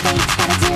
States, gotta do